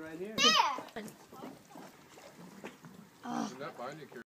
right here. Yeah. Isn't?